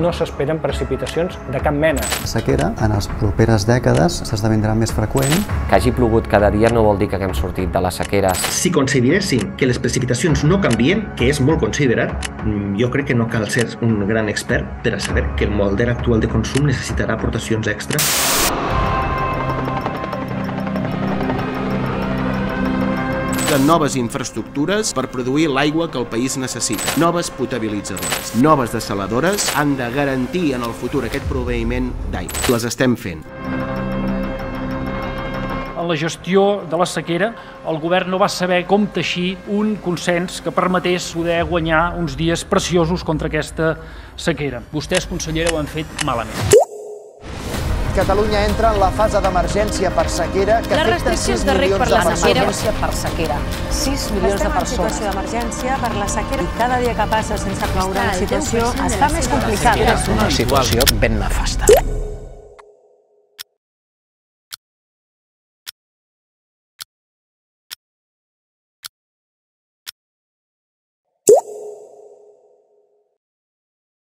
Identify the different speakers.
Speaker 1: no s'esperen precipitacions de cap mena.
Speaker 2: La sequera en les properes dècades s'esdevindrà més freqüent.
Speaker 3: Que hagi plogut cada dia no vol dir que haguem sortit de la sequera.
Speaker 4: Si consideressin que les precipitacions no canvien, que és molt considerat, mm, jo crec que no cal ser un gran expert per a saber que el model actual de consum necessitarà aportacions extres.
Speaker 5: De noves infraestructures per produir l'aigua que el país necessita. Noves potabilitzadores, noves desaladores han de garantir en el futur aquest proveïment d'aigua. Les estem fent.
Speaker 6: En la gestió de la sequera, el govern no va saber com teixir un consens que permetés poder guanyar uns dies preciosos contra aquesta sequera. Vostès, consellera, ho han fet malament.
Speaker 7: Catalunya entra en la fase d'emergència per sequera que
Speaker 8: Les
Speaker 7: afecta 6
Speaker 8: restriccions de reg
Speaker 7: milions
Speaker 8: per
Speaker 7: de
Speaker 8: la
Speaker 7: persones.
Speaker 8: sequera.
Speaker 9: Emergència per sequera. 6 milions de
Speaker 8: Estem en
Speaker 9: persones.
Speaker 8: situació d'emergència per la sequera i cada dia que passa sense ploure la situació
Speaker 9: 10% de
Speaker 8: està
Speaker 9: la
Speaker 8: més complicada.
Speaker 9: És una situació ben nefasta.